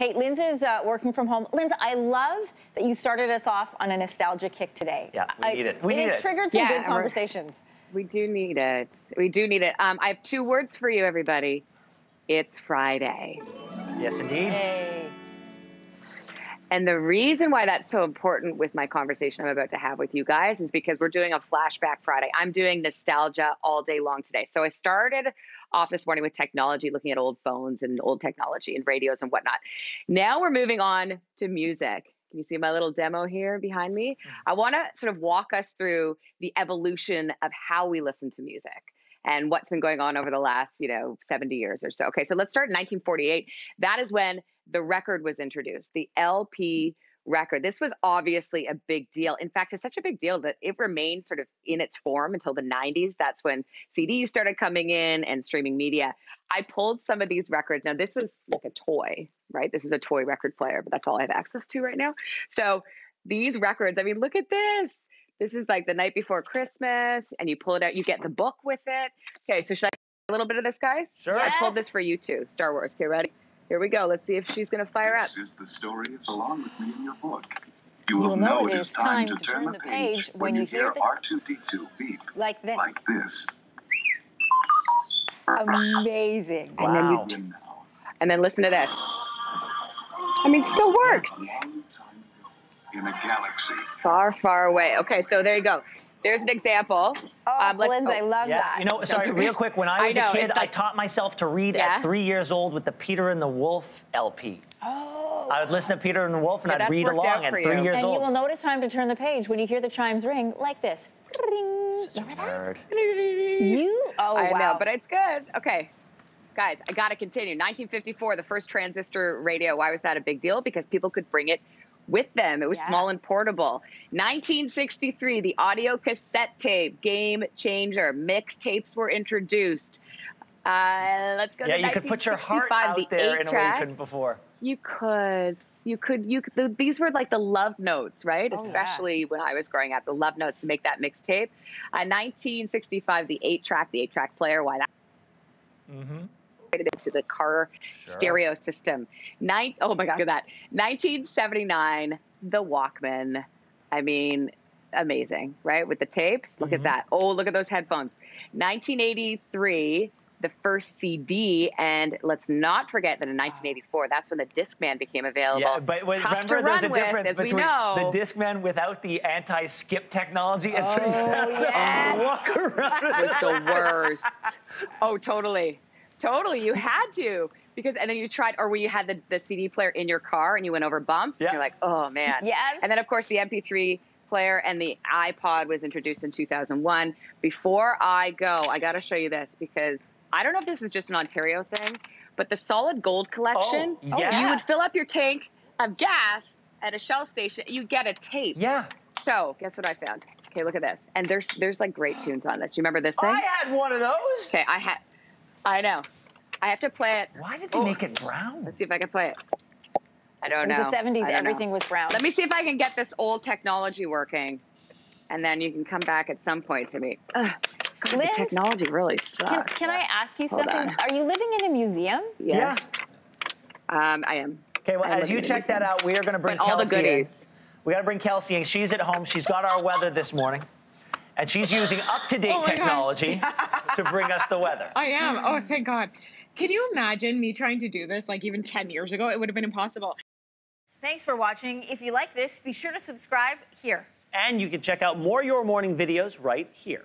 Hey, Linz is uh, working from home. Linz, I love that you started us off on a nostalgia kick today. Yeah, we I, need it. We it need has it. triggered some Yeah, good conversations. We do need it. We do need it. Um, I have two words for you, everybody. It's Friday. Yes, indeed. Hey. And the reason why that's so important with my conversation I'm about to have with you guys is because we're doing a flashback Friday. I'm doing nostalgia all day long today. So I started off this morning with technology, looking at old phones and old technology and radios and whatnot. Now we're moving on to music. Can you see my little demo here behind me? I want to sort of walk us through the evolution of how we listen to music and what's been going on over the last, you know, 70 years or so. Okay, so let's start in 1948. That is when the record was introduced, the LP record. This was obviously a big deal. In fact, it's such a big deal that it remained sort of in its form until the 90s. That's when CDs started coming in and streaming media. I pulled some of these records. Now, this was like a toy, right? This is a toy record player, but that's all I have access to right now. So these records, I mean, look at this. This is like the night before Christmas, and you pull it out, you get the book with it. Okay, so should I a little bit of this, guys? Sure. I pulled this for you too. Star Wars. Okay, ready? Here we go. Let's see if she's gonna fire up. This is the story of Along with Me in Your Book. You You'll know know it it is is time to turn the page when you hear the- R2D2 beep Like this. like this. Amazing. And then you Wow. And then listen to this. I mean, it still works. In a galaxy, Far, far away. Okay, so there you go. There's an example. Oh, Um, let's- I love Yeah, that. you know, sorry, real quick. When I I was know, a kid, it's I taught myself to read Yeah? at three years old with the Peter and the Wolf LP. oh. I would listen to Peter and the Wolf and Yeah, I'd read along at three you. years and old. you will notice time to turn the page when you hear the chimes ring like this. Ring. Remember that? You? Oh, I wow. know, but it's good. Okay. Guys, I got to continue. 1954, the first transistor radio. Why was that a big deal? Because people could bring it with them. It was Yeah. small and portable. 1963, the audio cassette tape, game changer. Mixtapes were introduced. Uh, let's go Yeah, to you could put your heart 1965, out the there in a way you couldn't before. You could. You could. You could. These were like the love notes, right? Oh, yeah. Especially when I was growing up, the love notes to make that mixtape. Uh, 1965, the eight track, the eight track player. Why that? Mm-hmm. Into the car Sure. stereo system. Nine, oh my God, look at that. 1979, the Walkman. I mean, amazing, right? With the tapes. Look Mhm. at that. Oh, look at those headphones. 1983, the first CD. And let's not forget that in 1984, that's when the Discman became available. Yeah, but remember there's a with, difference between know. the Discman without the anti-skip technology and so you Oh, have to walk around with was the worst. Oh, totally. Totally. You had to. Because and then you tried or where you had the, the CD player in your car and you went over bumps Yeah. and you're like, oh man. Yes. And then of course the MP3 player and the iPod was introduced in 2001. Before I go, I got to show you this because I don't know if this was just an Ontario thing, but the solid gold collection, Oh, yeah. you would fill up your tank of gas at a Shell station, you get a tape. Yeah. So, guess what I found? Okay, look at this. And there's there's like great tunes on this. Do you remember this thing? I had one of those. Okay, I had. I know. I have to play it. Why did they Oh. make it brown? Let's see if I can play it. I don't know. It was know. the 70s. I don't know. Everything was brown. Let me see if I can get this old technology working, and then you can come back at some point to me. Ugh, God, Liz, the technology really Can, sucks. can I ask you Hold something? on. Are you living in a museum? Yeah. Um, I am. Okay, well, I'm as you check that out, we are going to bring But all the Kelsey in. goodies. We got to bring Kelsey in. She's at home. She's got our weather this morning. And she's using up-to-date Oh technology to bring us the weather. I am. Oh, thank God. Can you imagine me trying to do this like even 10 years ago? It would have been impossible. Thanks for watching. If you like this, be sure to subscribe here. And you can check out more Your Morning videos right here.